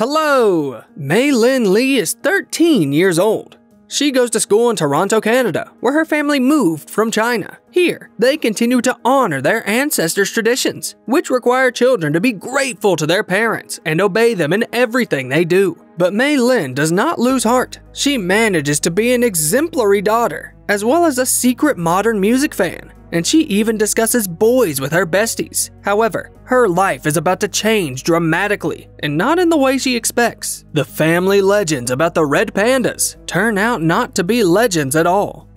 Hello! Mei Lin Lee is 13 years old. She goes to school in Toronto, Canada, where her family moved from China. Here, they continue to honor their ancestors' traditions, which require children to be grateful to their parents and obey them in everything they do. But Mei Lin does not lose heart. She manages to be an exemplary daughter, as well as a secret modern music fan and she even discusses boys with her besties. However, her life is about to change dramatically, and not in the way she expects. The family legends about the red pandas turn out not to be legends at all.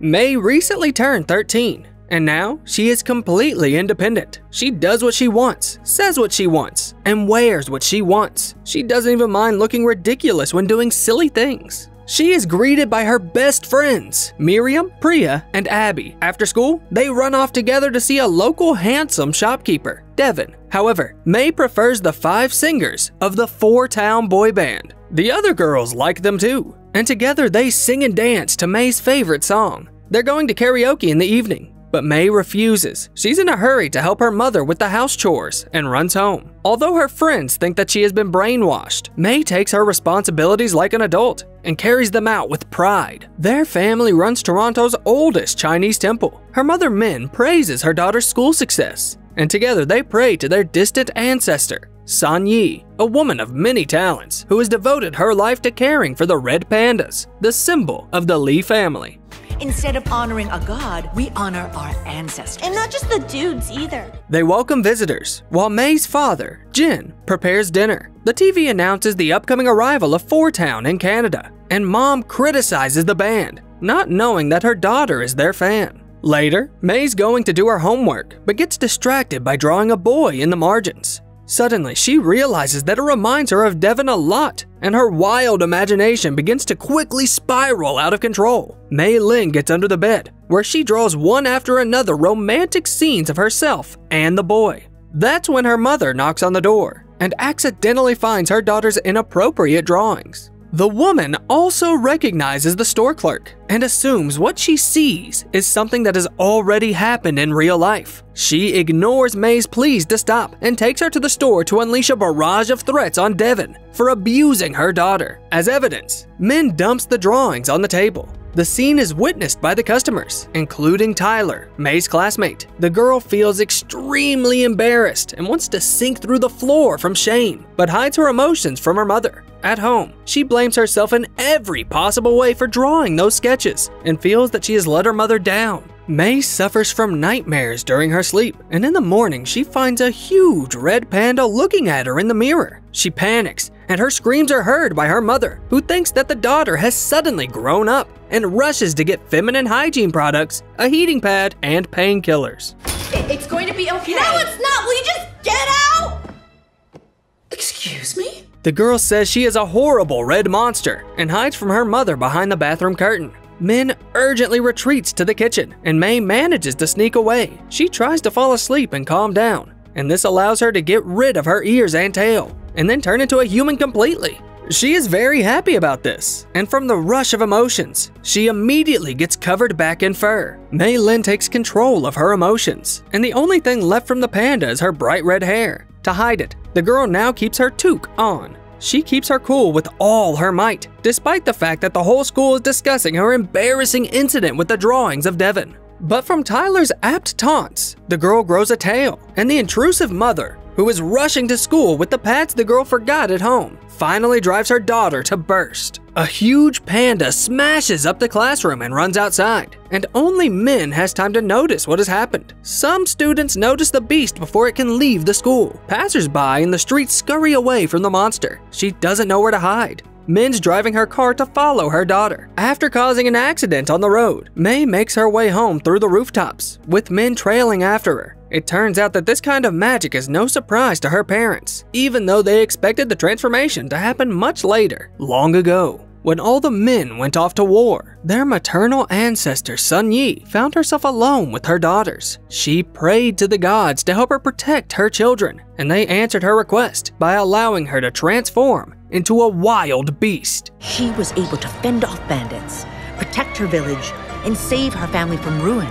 Mei recently turned 13, and now she is completely independent. She does what she wants, says what she wants, and wears what she wants. She doesn't even mind looking ridiculous when doing silly things. She is greeted by her best friends, Miriam, Priya, and Abby. After school, they run off together to see a local handsome shopkeeper, Devin. However, Mei prefers the five singers of the Four Town boy band. The other girls like them too, and together they sing and dance to Mei's favorite song. They're going to karaoke in the evening, but Mei refuses. She's in a hurry to help her mother with the house chores and runs home. Although her friends think that she has been brainwashed, Mei takes her responsibilities like an adult and carries them out with pride. Their family runs Toronto's oldest Chinese temple. Her mother Min praises her daughter's school success, and together they pray to their distant ancestor, Sun Yi, a woman of many talents who has devoted her life to caring for the red pandas, the symbol of the Lee family. Instead of honoring a god, we honor our ancestors. And not just the dudes either. They welcome visitors, while Mei's father, Jin, prepares dinner. The TV announces the upcoming arrival of Four Town in Canada, and mom criticizes the band, not knowing that her daughter is their fan. Later, Mei's going to do her homework, but gets distracted by drawing a boy in the margins. Suddenly, she realizes that it reminds her of Devin a lot, and her wild imagination begins to quickly spiral out of control. Mei Lin gets under the bed, where she draws one after another romantic scenes of herself and the boy. That's when her mother knocks on the door and accidentally finds her daughter's inappropriate drawings. The woman also recognizes the store clerk and assumes what she sees is something that has already happened in real life. She ignores Mei's pleas to stop and takes her to the store to unleash a barrage of threats on Devin for abusing her daughter. As evidence, Min dumps the drawings on the table. The scene is witnessed by the customers, including Tyler, Mei's classmate. The girl feels extremely embarrassed and wants to sink through the floor from shame, but hides her emotions from her mother. At home, she blames herself in every possible way for drawing those sketches and feels that she has let her mother down. Mei suffers from nightmares during her sleep, and in the morning she finds a huge red panda looking at her in the mirror. She panics, and her screams are heard by her mother, who thinks that the daughter has suddenly grown up and rushes to get feminine hygiene products, a heating pad, and painkillers. It's going to be okay. No, it's not. Will you just get out? Excuse me? The girl says she is a horrible red monster and hides from her mother behind the bathroom curtain. Min urgently retreats to the kitchen, and Mei manages to sneak away. She tries to fall asleep and calm down, and this allows her to get rid of her ears and tail, and then turn into a human completely. She is very happy about this, and from the rush of emotions, she immediately gets covered back in fur. Mei Lin takes control of her emotions, and the only thing left from the panda is her bright red hair. To hide it, the girl now keeps her toque on, she keeps her cool with all her might, despite the fact that the whole school is discussing her embarrassing incident with the drawings of Devin. But from Tyler's apt taunts, the girl grows a tail, and the intrusive mother, who is rushing to school with the pads the girl forgot at home, finally drives her daughter to burst. A huge panda smashes up the classroom and runs outside, and only Min has time to notice what has happened. Some students notice the beast before it can leave the school. Passersby in the street scurry away from the monster. She doesn't know where to hide. Min's driving her car to follow her daughter. After causing an accident on the road, Mei makes her way home through the rooftops, with Min trailing after her. It turns out that this kind of magic is no surprise to her parents, even though they expected the transformation to happen much later, long ago. When all the men went off to war, their maternal ancestor Sun Yi found herself alone with her daughters. She prayed to the gods to help her protect her children, and they answered her request by allowing her to transform into a wild beast. She was able to fend off bandits, protect her village, and save her family from ruin.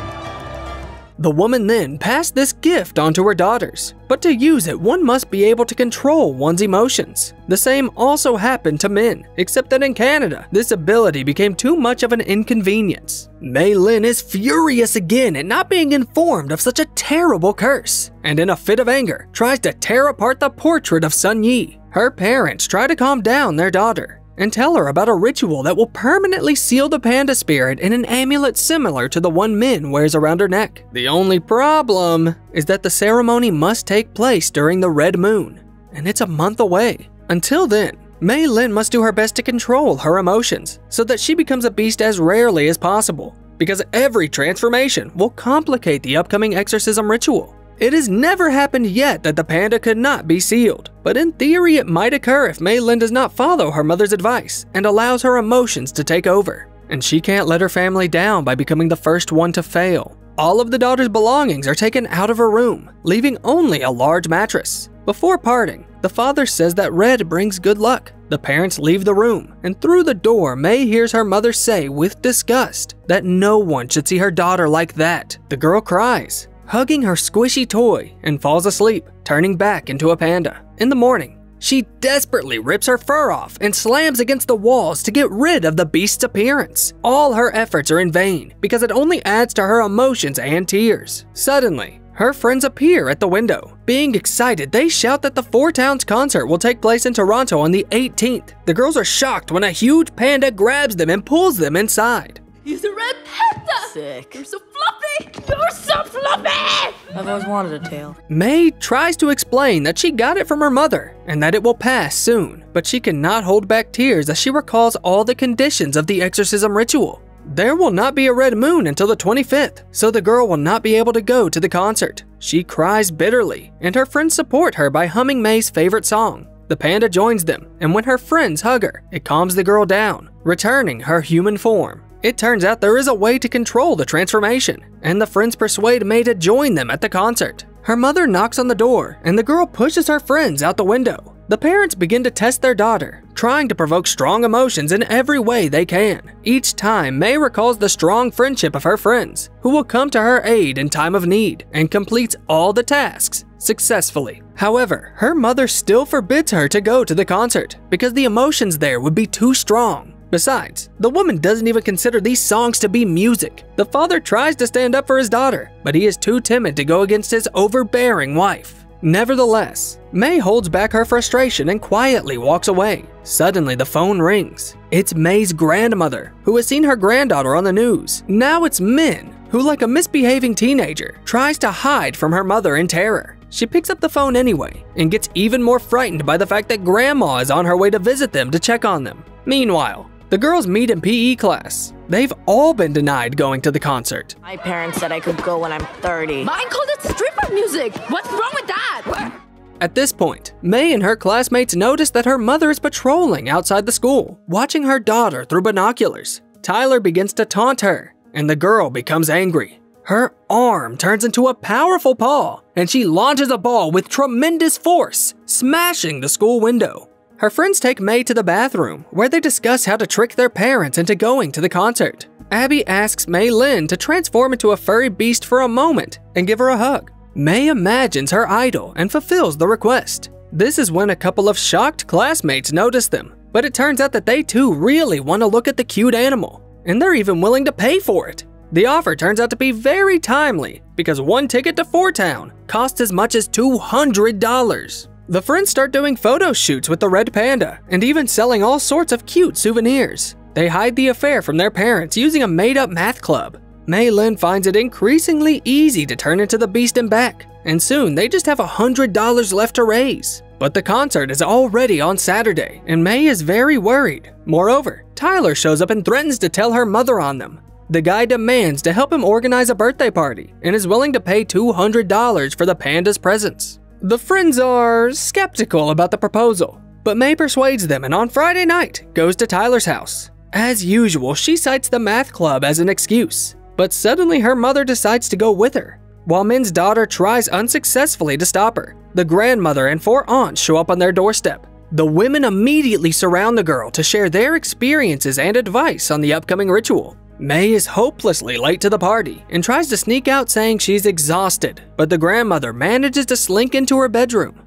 The woman then passed this gift on to her daughters, but to use it, one must be able to control one's emotions. The same also happened to men, except that in Canada, this ability became too much of an inconvenience. Mei Lin is furious again at not being informed of such a terrible curse, and in a fit of anger, tries to tear apart the portrait of Sun Yi. Her parents try to calm down their daughter, and tell her about a ritual that will permanently seal the panda spirit in an amulet similar to the one Min wears around her neck. The only problem is that the ceremony must take place during the red moon, and it's a month away. Until then, Mei Lin must do her best to control her emotions so that she becomes a beast as rarely as possible, because every transformation will complicate the upcoming exorcism ritual. It has never happened yet that the panda could not be sealed, but in theory it might occur if Mei Lin does not follow her mother's advice and allows her emotions to take over. And she can't let her family down by becoming the first one to fail. All of the daughter's belongings are taken out of her room, leaving only a large mattress. Before parting, the father says that red brings good luck. The parents leave the room, and through the door, Mei hears her mother say with disgust that no one should see her daughter like that. The girl cries, hugging her squishy toy, and falls asleep, turning back into a panda. In the morning, she desperately rips her fur off and slams against the walls to get rid of the beast's appearance. All her efforts are in vain because it only adds to her emotions and tears. Suddenly, her friends appear at the window. Being excited, they shout that the Four Towns concert will take place in Toronto on the 18th. The girls are shocked when a huge panda grabs them and pulls them inside. He's a red panda! Sick. You're so fluffy! You're so fluffy! I've always wanted a tail. Mei tries to explain that she got it from her mother and that it will pass soon, but she cannot hold back tears as she recalls all the conditions of the exorcism ritual. There will not be a red moon until the 25th, so the girl will not be able to go to the concert. She cries bitterly, and her friends support her by humming Mei's favorite song. The panda joins them, and when her friends hug her, it calms the girl down, returning her human form. It turns out there is a way to control the transformation, and the friends persuade Mei to join them at the concert. Her mother knocks on the door, and the girl pushes her friends out the window. The parents begin to test their daughter, trying to provoke strong emotions in every way they can. Each time, Mei recalls the strong friendship of her friends, who will come to her aid in time of need, and completes all the tasks successfully. However, her mother still forbids her to go to the concert because the emotions there would be too strong. Besides, the woman doesn't even consider these songs to be music. The father tries to stand up for his daughter, but he is too timid to go against his overbearing wife. Nevertheless, Mei holds back her frustration and quietly walks away. Suddenly, the phone rings. It's Mei's grandmother, who has seen her granddaughter on the news. Now it's Min, who, like a misbehaving teenager, tries to hide from her mother in terror. She picks up the phone anyway and gets even more frightened by the fact that grandma is on her way to visit them to check on them. Meanwhile, the girls meet in PE class. They've all been denied going to the concert. My parents said I could go when I'm 30. Mine called it stripper music! What's wrong with that? At this point, Mei and her classmates notice that her mother is patrolling outside the school, watching her daughter through binoculars. Tyler begins to taunt her, and the girl becomes angry. Her arm turns into a powerful paw, and she launches a ball with tremendous force, smashing the school window. Her friends take Mei to the bathroom, where they discuss how to trick their parents into going to the concert. Abby asks Mei Lin to transform into a furry beast for a moment and give her a hug. Mei imagines her idol and fulfills the request. This is when a couple of shocked classmates notice them, but it turns out that they too really want to look at the cute animal, and they're even willing to pay for it. The offer turns out to be very timely because one ticket to Four Town costs as much as $200. The friends start doing photo shoots with the red panda and even selling all sorts of cute souvenirs. They hide the affair from their parents using a made up math club. Mei Lin finds it increasingly easy to turn into the beast and back, and soon they just have $100 left to raise. But the concert is already on Saturday, and Mei is very worried. Moreover, Tyler shows up and threatens to tell her mother on them. The guy demands to help him organize a birthday party and is willing to pay $200 for the panda's presents. The friends are skeptical about the proposal, but Mei persuades them and on Friday night goes to Tyler's house. As usual, she cites the math club as an excuse, but suddenly her mother decides to go with her. While Min's daughter tries unsuccessfully to stop her, the grandmother and four aunts show up on their doorstep. The women immediately surround the girl to share their experiences and advice on the upcoming ritual. Mei is hopelessly late to the party and tries to sneak out saying she's exhausted, but the grandmother manages to slink into her bedroom.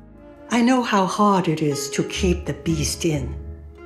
I know how hard it is to keep the beast in.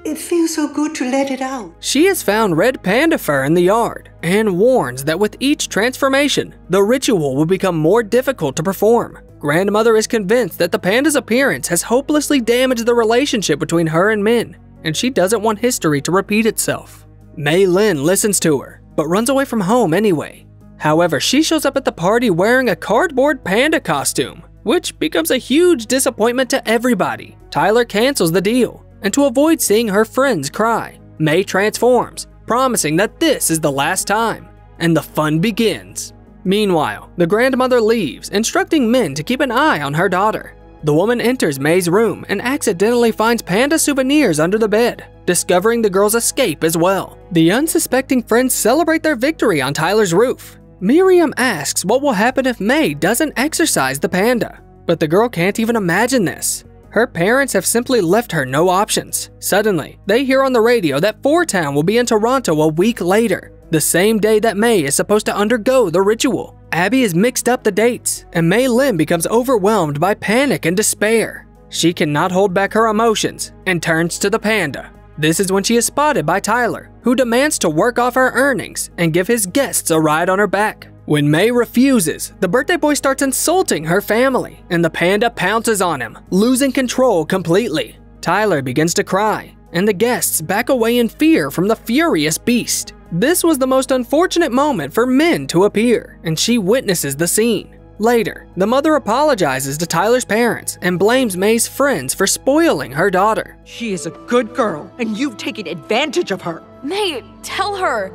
It feels so good to let it out. She has found red panda fur in the yard and warns that with each transformation, the ritual will become more difficult to perform. Grandmother is convinced that the panda's appearance has hopelessly damaged the relationship between her and Min, and she doesn't want history to repeat itself. Mei Lin listens to her, but runs away from home anyway. However, she shows up at the party wearing a cardboard panda costume, which becomes a huge disappointment to everybody. Tyler cancels the deal, and to avoid seeing her friends cry, Mei transforms, promising that this is the last time, and the fun begins. Meanwhile, the grandmother leaves, instructing Min to keep an eye on her daughter. The woman enters Mei's room and accidentally finds panda souvenirs under the bed, discovering the girl's escape as well. The unsuspecting friends celebrate their victory on Tyler's roof. Miriam asks what will happen if Mei doesn't exercise the panda, but the girl can't even imagine this. Her parents have simply left her no options. Suddenly, they hear on the radio that Four Town will be in Toronto a week later, the same day that Mei is supposed to undergo the ritual. Abby has mixed up the dates, and Mei Lin becomes overwhelmed by panic and despair. She cannot hold back her emotions and turns to the panda. This is when she is spotted by Tyler, who demands to work off her earnings and give his guests a ride on her back. When Mei refuses, the birthday boy starts insulting her family, and the panda pounces on him, losing control completely. Tyler begins to cry, and the guests back away in fear from the furious beast. This was the most unfortunate moment for Min to appear, and she witnesses the scene. Later, the mother apologizes to Tyler's parents and blames Mei's friends for spoiling her daughter. She is a good girl, and you've taken advantage of her. Mei, tell her.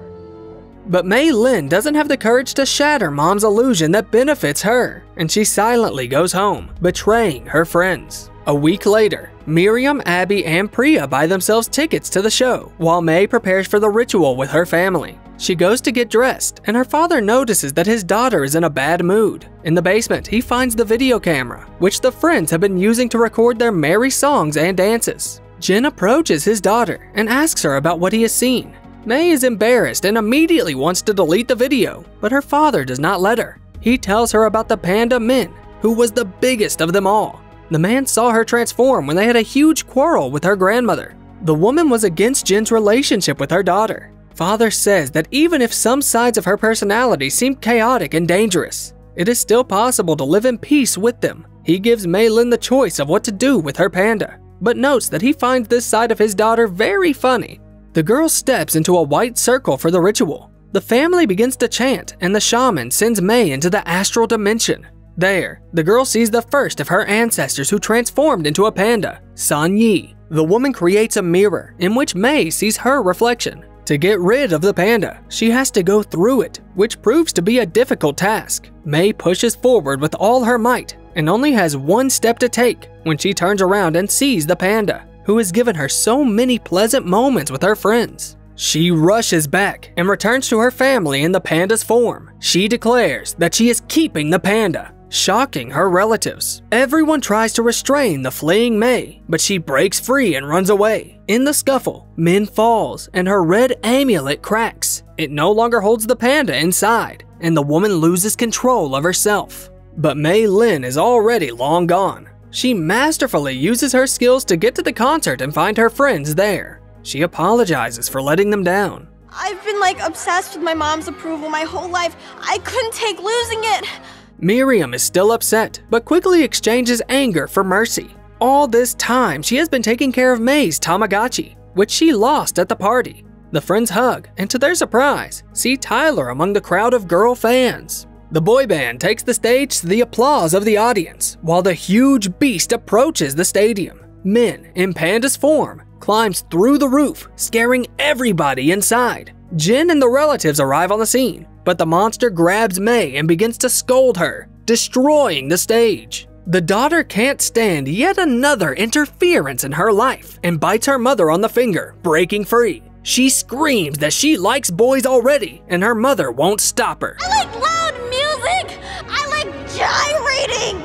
But Mei Lin doesn't have the courage to shatter mom's illusion that benefits her, and she silently goes home, betraying her friends. A week later, Miriam, Abby, and Priya buy themselves tickets to the show, while May prepares for the ritual with her family. She goes to get dressed, and her father notices that his daughter is in a bad mood. In the basement, he finds the video camera, which the friends have been using to record their merry songs and dances. Jin approaches his daughter and asks her about what he has seen. Mei is embarrassed and immediately wants to delete the video, but her father does not let her. He tells her about the panda Min, who was the biggest of them all. The man saw her transform when they had a huge quarrel with her grandmother. The woman was against Jin's relationship with her daughter. Father says that even if some sides of her personality seem chaotic and dangerous, it is still possible to live in peace with them. He gives Mei Lin the choice of what to do with her panda, but notes that he finds this side of his daughter very funny the girl steps into a white circle for the ritual. The family begins to chant, and the shaman sends Mei into the astral dimension. There, the girl sees the first of her ancestors who transformed into a panda, Sun Yi. The woman creates a mirror in which Mei sees her reflection. To get rid of the panda, she has to go through it, which proves to be a difficult task. Mei pushes forward with all her might and only has one step to take when she turns around and sees the panda who has given her so many pleasant moments with her friends. She rushes back and returns to her family in the panda's form. She declares that she is keeping the panda, shocking her relatives. Everyone tries to restrain the fleeing Mei, but she breaks free and runs away. In the scuffle, Min falls and her red amulet cracks. It no longer holds the panda inside, and the woman loses control of herself. But Mei Lin is already long gone. She masterfully uses her skills to get to the concert and find her friends there. She apologizes for letting them down. I've been like obsessed with my mom's approval my whole life. I couldn't take losing it. Miriam is still upset, but quickly exchanges anger for mercy. All this time, she has been taking care of Mei's Tamagotchi, which she lost at the party. The friends hug, and to their surprise, see Tyler among the crowd of girl fans. The boy band takes the stage to the applause of the audience, while the huge beast approaches the stadium. Min, in Panda's form, climbs through the roof, scaring everybody inside. Jin and the relatives arrive on the scene, but the monster grabs Mei and begins to scold her, destroying the stage. The daughter can't stand yet another interference in her life and bites her mother on the finger, breaking free. She screams that she likes boys already and her mother won't stop her. I like loud music. I like gyrating.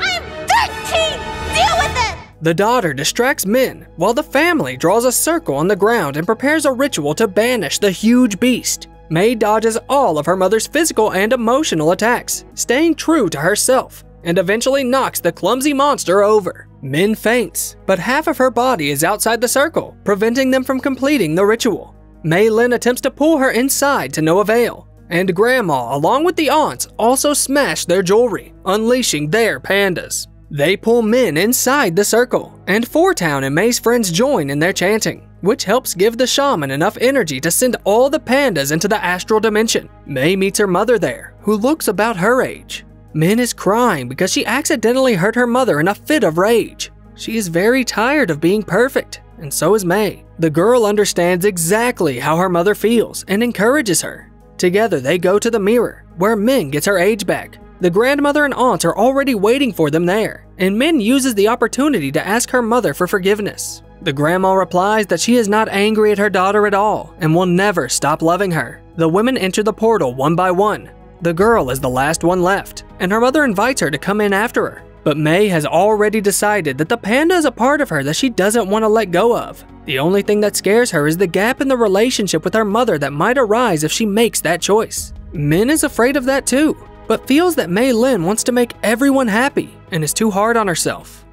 I'm 13. Deal with it. The daughter distracts Min while the family draws a circle on the ground and prepares a ritual to banish the huge beast. Mei dodges all of her mother's physical and emotional attacks, staying true to herself, and eventually knocks the clumsy monster over. Min faints, but half of her body is outside the circle, preventing them from completing the ritual. Mei Lin attempts to pull her inside to no avail, and Grandma, along with the aunts, also smash their jewelry, unleashing their pandas. They pull Min inside the circle, and Four Town and Mei's friends join in their chanting, which helps give the shaman enough energy to send all the pandas into the astral dimension. Mei meets her mother there, who looks about her age. Min is crying because she accidentally hurt her mother in a fit of rage. She is very tired of being perfect, and so is Mei. The girl understands exactly how her mother feels and encourages her. Together, they go to the mirror, where Min gets her age back. The grandmother and aunt are already waiting for them there, and Min uses the opportunity to ask her mother for forgiveness. The grandma replies that she is not angry at her daughter at all and will never stop loving her. The women enter the portal one by one. The girl is the last one left, and her mother invites her to come in after her. But Mei has already decided that the panda is a part of her that she doesn't want to let go of. The only thing that scares her is the gap in the relationship with her mother that might arise if she makes that choice. Min is afraid of that too, but feels that Mei Lin wants to make everyone happy and is too hard on herself.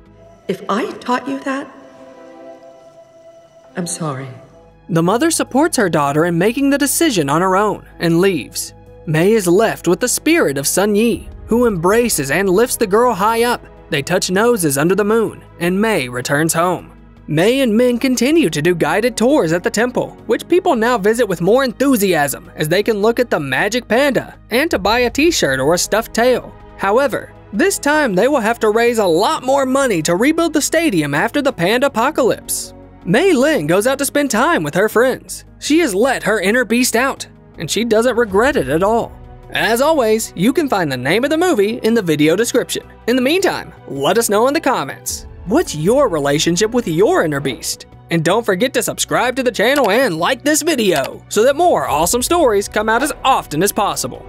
If I taught you that, I'm sorry. The mother supports her daughter in making the decision on her own and leaves. Mei is left with the spirit of Sun Yi, who embraces and lifts the girl high up. They touch noses under the moon, and Mei returns home. Mei and Min continue to do guided tours at the temple, which people now visit with more enthusiasm as they can look at the magic panda and to buy a t-shirt or a stuffed tail. However, this time they will have to raise a lot more money to rebuild the stadium after the panda apocalypse. Mei Lin goes out to spend time with her friends. She has let her inner beast out, and she doesn't regret it at all. As always, you can find the name of the movie in the video description. In the meantime, let us know in the comments. What's your relationship with your inner beast? And don't forget to subscribe to the channel and like this video so that more awesome stories come out as often as possible.